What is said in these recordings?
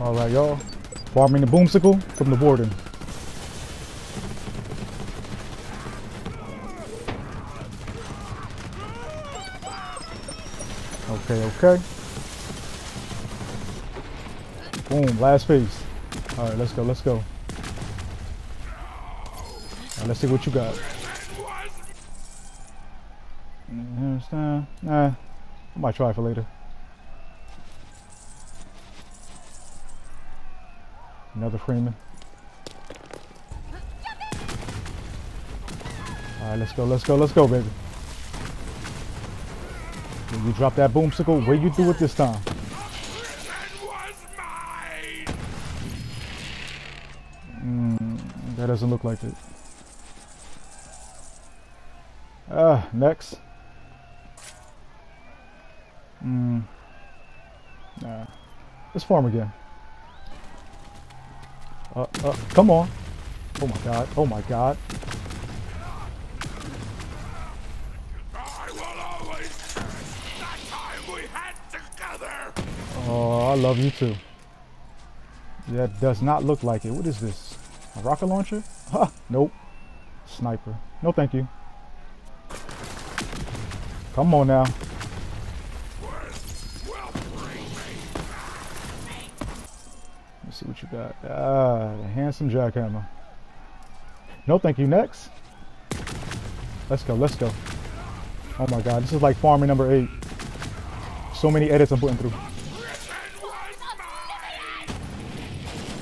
Alright, y'all. Farming the Boom Sickle from the warden. Okay, okay. Boom, last piece. Alright, let's go, let's go. Alright, let's see what you got. Nah, I might try for later. Another Freeman. Alright, let's go, let's go, let's go, baby. You drop that Boom Sickle, where you do it this time? Mm, that doesn't look like it. Ah, next. Mm. Nah. Let's farm again. Uh, uh, come on. Oh my god. Oh my god. Oh, I love you too. That does not look like it. What is this? A rocket launcher? Huh, nope. Sniper. No thank you. Come on now. Ah, the handsome jackhammer. No thank you. Next. Let's go, let's go. Oh my god, this is like farming number eight. So many edits I'm putting through.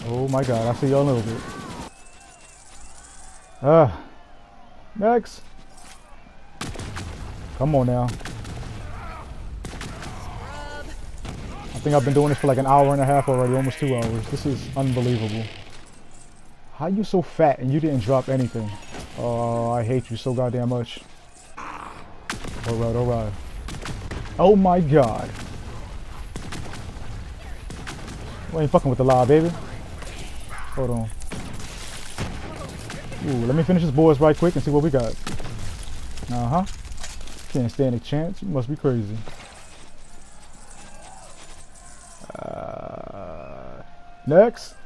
Oh my god, I see y'all a little bit. Ah. Next. Come on now. I think I've been doing this for like an hour and a half already, almost two hours. This is unbelievable. How you so fat and you didn't drop anything? Oh, I hate you so goddamn much. Alright, alright. Oh my god. We ain't fucking with the law, baby. Hold on. Ooh, let me finish this boys right quick and see what we got. Uh-huh. Can't stand a chance. You must be crazy. Next.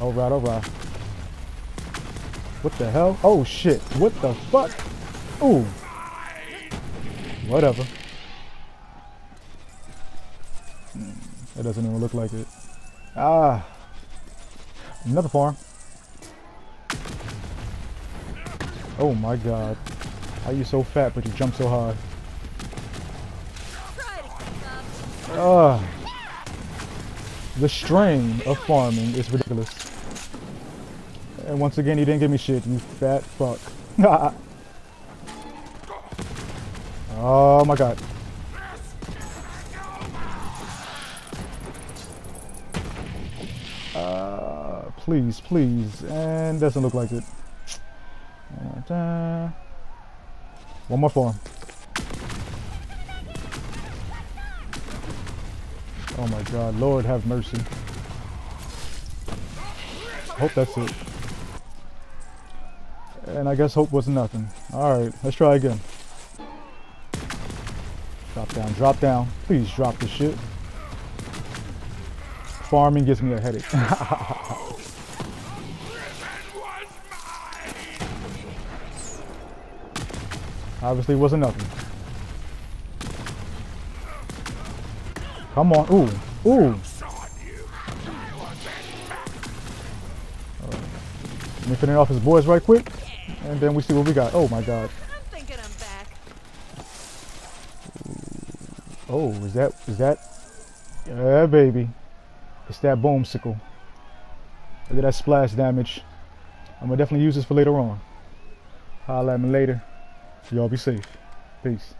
Alright, alright. What the hell? Oh shit. What the fuck? Ooh. Whatever. That doesn't even look like it. Ah. Another farm. Oh my god. How you so fat but you jump so high? Ah. The strain of farming is ridiculous. And once again, you didn't give me shit, you fat fuck. oh my god. Uh, please, please. And doesn't look like it. Uh, one more for Oh my god, Lord have mercy. Hope that's it. And I guess hope was nothing. Alright, let's try again. Drop down, drop down. Please drop this shit. Farming gives me a headache. Obviously wasn't nothing. Come on. Ooh. Ooh. Let me finish off his boys right quick. And then we see what we got. Oh my god. I'm thinking I'm back. Oh, is that is that Yeah baby. It's that Boom Sickle. Look at that splash damage. I'm gonna definitely use this for later on. Holla at me later. Y'all be safe. Peace.